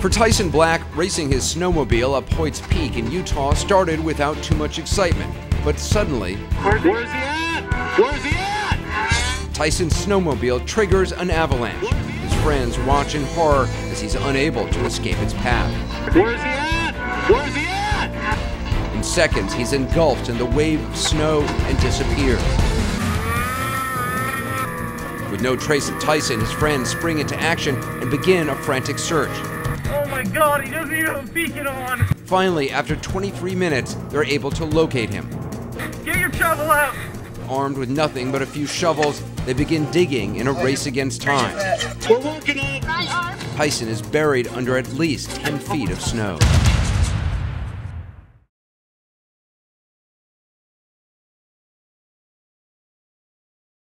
For Tyson Black, racing his snowmobile up Hoyt's Peak in Utah started without too much excitement. But suddenly, Where's he at? Where's he at? Tyson's snowmobile triggers an avalanche. His friends watch in horror as he's unable to escape its path. Where's he at? Where's he at? In seconds, he's engulfed in the wave of snow and disappears. With no trace of Tyson, his friends spring into action and begin a frantic search. Oh my god, he doesn't even have a beacon on! Finally, after 23 minutes, they're able to locate him. Get your shovel out! Armed with nothing but a few shovels, they begin digging in a race against time. We're working on Tyson is buried under at least 10 feet of snow.